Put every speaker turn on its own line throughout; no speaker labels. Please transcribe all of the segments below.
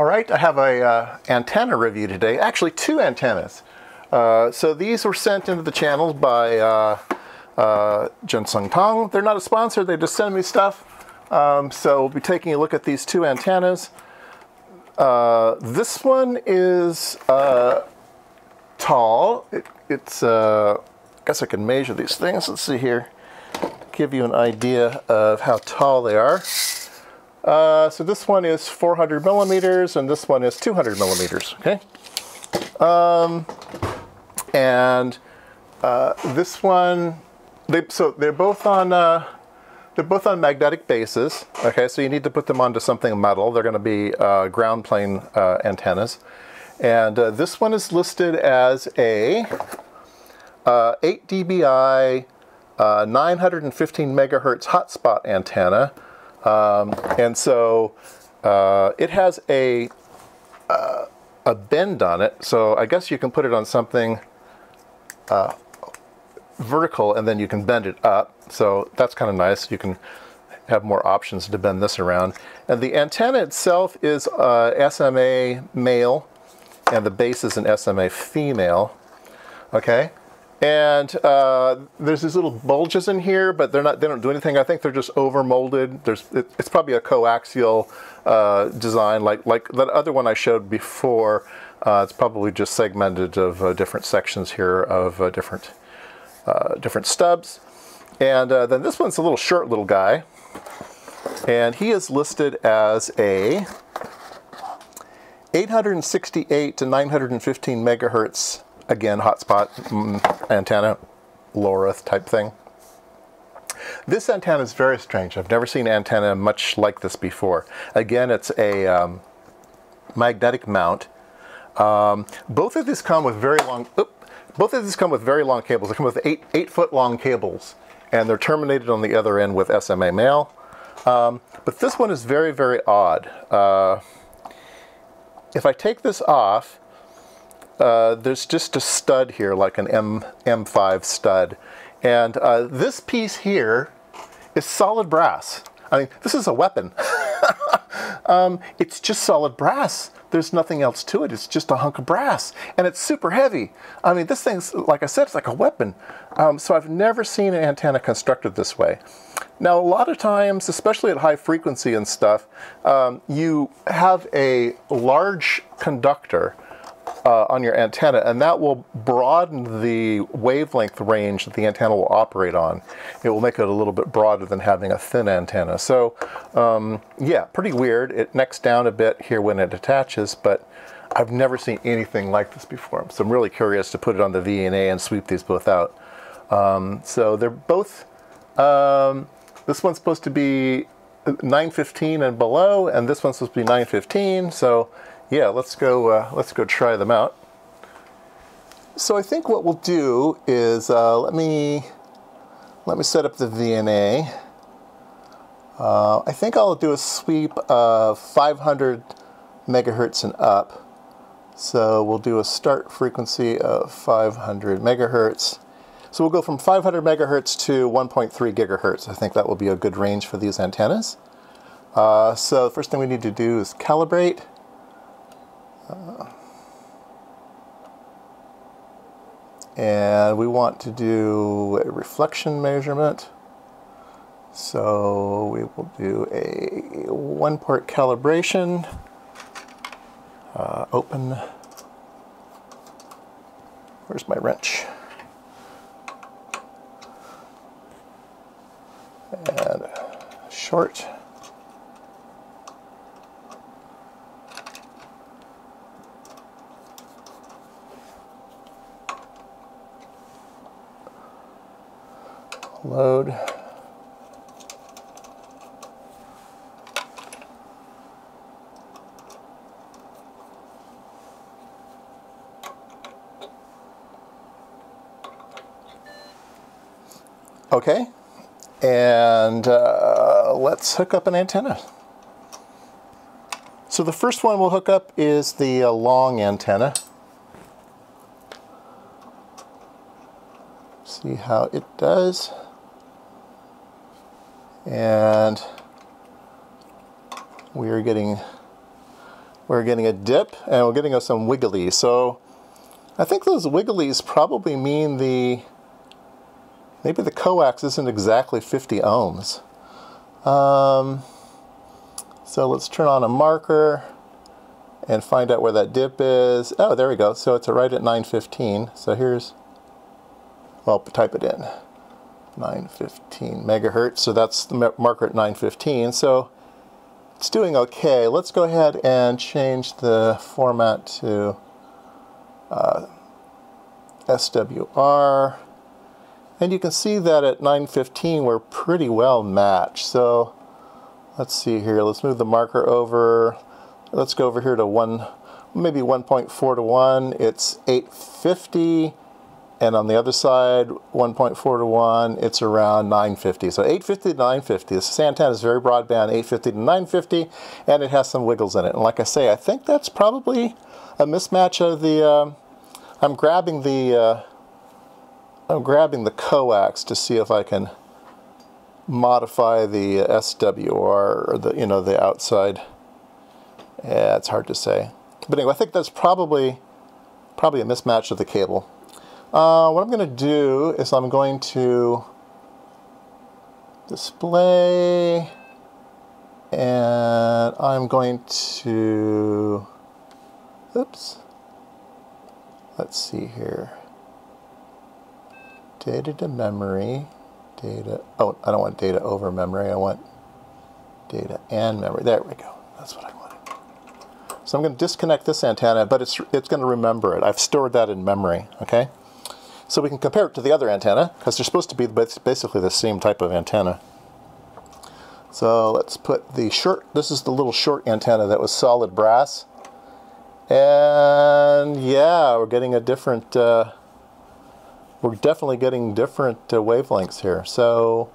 All right, I have a uh, antenna review today. Actually, two antennas. Uh, so these were sent into the channels by uh, uh, Junshuntong. They're not a sponsor, they just send me stuff. Um, so we'll be taking a look at these two antennas. Uh, this one is uh, tall. It, it's, uh, I guess I can measure these things. Let's see here. Give you an idea of how tall they are. Uh, so this one is 400 millimeters and this one is 200 millimeters, okay? Um, and uh, this one, they, so they're both on, uh, they're both on magnetic bases, okay? So you need to put them onto something metal. They're gonna be uh, ground plane uh, antennas. And uh, this one is listed as a 8 dBi, 915 megahertz hotspot antenna um, and so uh, it has a, uh, a bend on it. So I guess you can put it on something uh, vertical and then you can bend it up. So that's kind of nice. You can have more options to bend this around. And the antenna itself is uh, SMA male and the base is an SMA female. Okay. And uh, there's these little bulges in here, but they're not. They don't do anything. I think they're just over molded. There's. It, it's probably a coaxial uh, design, like like that other one I showed before. Uh, it's probably just segmented of uh, different sections here of uh, different uh, different stubs. And then this one's a little short little guy, and he is listed as a 868 to 915 megahertz again, hotspot mm, antenna, LoRa type thing. This antenna is very strange. I've never seen antenna much like this before. Again, it's a um, magnetic mount. Um, both of these come with very long. Oops, both of these come with very long cables. They come with eight eight foot long cables, and they're terminated on the other end with SMA male. Um, but this one is very very odd. Uh, if I take this off, uh, there's just a stud here, like an M, M5 stud. And uh, this piece here is solid brass. I mean, this is a weapon. um, it's just solid brass. There's nothing else to it. It's just a hunk of brass. And it's super heavy. I mean, this thing's, like I said, it's like a weapon. Um, so I've never seen an antenna constructed this way. Now, a lot of times, especially at high frequency and stuff, um, you have a large conductor uh, on your antenna, and that will broaden the wavelength range that the antenna will operate on. It will make it a little bit broader than having a thin antenna. So, um, yeah, pretty weird. It necks down a bit here when it attaches, but I've never seen anything like this before. So I'm really curious to put it on the VNA and sweep these both out. Um, so they're both, um, this one's supposed to be 915 and below, and this one's supposed to be 915. So yeah, let's go, uh, let's go try them out. So I think what we'll do is, uh, let me, let me set up the VNA. Uh, I think I'll do a sweep of 500 megahertz and up. So we'll do a start frequency of 500 megahertz. So we'll go from 500 megahertz to 1.3 gigahertz. I think that will be a good range for these antennas. Uh, so the first thing we need to do is calibrate. And we want to do a reflection measurement. So we will do a one port calibration. Uh, open. Where's my wrench? And short. Load. Okay, and uh, let's hook up an antenna. So the first one we'll hook up is the uh, long antenna. See how it does and we are getting we're getting a dip and we're getting us some wiggly. So I think those wigglies probably mean the, maybe the coax isn't exactly 50 ohms. Um, so let's turn on a marker and find out where that dip is. Oh, there we go. So it's right at 915. So here's, well, type it in. 915 megahertz. So that's the marker at 915. So it's doing okay. Let's go ahead and change the format to uh, SWR. And you can see that at 915 we're pretty well matched. So let's see here. Let's move the marker over. Let's go over here to one, maybe 1.4 to 1. It's 850 and on the other side 1.4 to 1 it's around 950 so 850 to 950 this antenna is very broadband 850 to 950 and it has some wiggles in it. And like I say I think that's probably a mismatch of the uh, I'm grabbing the uh, I'm grabbing the coax to see if I can modify the SWR or the you know the outside. Yeah it's hard to say. But anyway I think that's probably probably a mismatch of the cable uh, what I'm going to do is I'm going to display and I'm going to, oops, let's see here, data to memory, data, oh, I don't want data over memory, I want data and memory, there we go, that's what I wanted. So I'm going to disconnect this antenna, but it's, it's going to remember it. I've stored that in memory, okay? So we can compare it to the other antenna, because they're supposed to be basically the same type of antenna. So let's put the short, this is the little short antenna that was solid brass. And yeah, we're getting a different, uh, we're definitely getting different uh, wavelengths here. So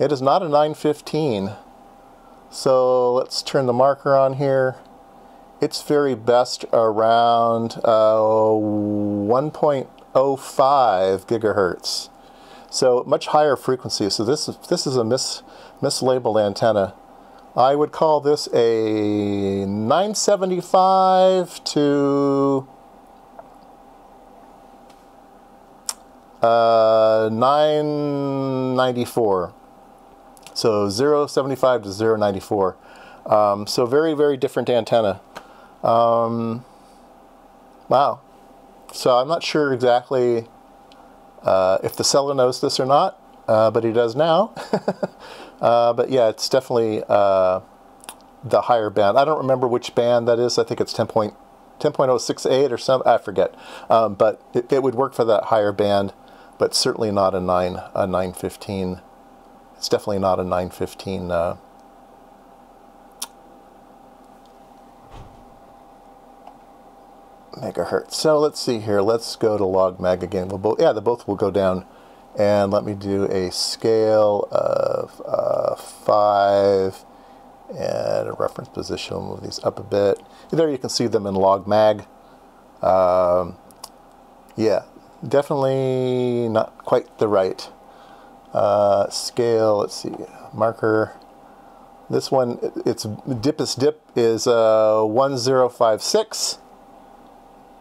it is not a 915. So let's turn the marker on here. It's very best around uh, 1. 0.05 gigahertz. So much higher frequency. So this is, this is a mis, mislabeled antenna. I would call this a 975 to uh, 994. So 075 to 094. Um, so very, very different antenna. Um, wow. So I'm not sure exactly uh, if the seller knows this or not, uh, but he does now. uh, but yeah, it's definitely uh, the higher band. I don't remember which band that is. I think it's 10 point, 10.068 or some, I forget. Um, but it, it, would work for that higher band, but certainly not a 9, a 915. It's definitely not a 915 megahertz. So let's see here. Let's go to log mag again. We'll both, yeah, the both will go down. And let me do a scale of uh, 5 and a reference position. We'll move these up a bit. There you can see them in log mag. Um, yeah, definitely not quite the right uh, scale. Let's see, marker. This one, its dippest dip is uh, 1056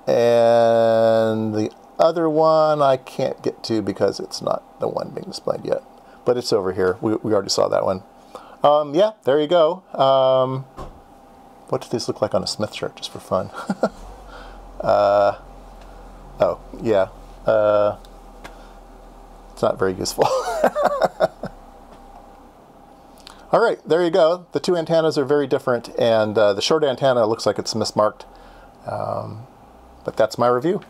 and the other one I can't get to because it's not the one being displayed yet. But it's over here. We, we already saw that one. Um, yeah, there you go. Um, what do these look like on a Smith chart, just for fun? uh, oh, yeah. Uh, it's not very useful. All right, there you go. The two antennas are very different, and uh, the short antenna looks like it's mismarked. Um, but that's my review.